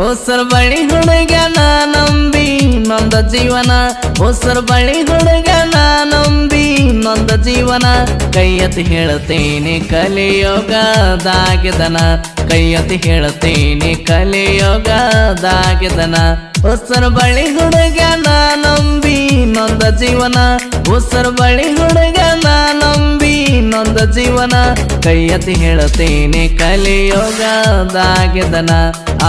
ಹೊಸರ್ ಬಳಿ ಹುಡುಗನ ನಂಬಿ ನೊಂದ ಜೀವನ ಹೊಸರ್ ಬಳಿ ಹುಡುಗನ ನಂಬಿ ನೊಂದ ಜೀವನ ಕೈಯತಿ ಹೇಳುತ್ತೇನೆ ಕಲಿಯೋಗದಾಗಿದನ ಕೈಯತಿ ಹೇಳುತ್ತೇನೆ ಕಲಿಯೋಗದಾಗಿದನ ಹೊಸರ್ ಬಳಿ ಹುಡುಗನ ನಂಬಿ ನೊಂದ ಜೀವನ ಹೊಸರ್ ಬಳಿ ಹುಡುಗನ ನಂಬಿ ನೊಂದ ಜೀವನ ಕೈಯತಿ ಹೇಳುತ್ತೇನೆ ಕಲಿಯೋಗದಾಗಿದನ ಆ